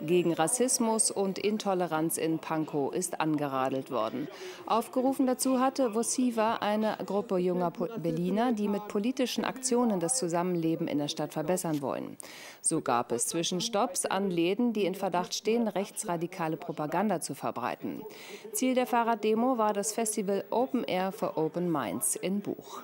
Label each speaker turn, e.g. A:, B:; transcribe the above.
A: Gegen Rassismus und Intoleranz in Pankow ist angeradelt worden. Aufgerufen dazu hatte Vosiva eine Gruppe junger Berliner, die mit politischen Aktionen das Zusammenleben in der Stadt verbessern wollen. So gab es Zwischenstopps an Läden, die in Verdacht stehen, rechtsradikale Propaganda zu verbreiten. Ziel der Fahrraddemo war das Festival Open Air for Open Minds in Buch.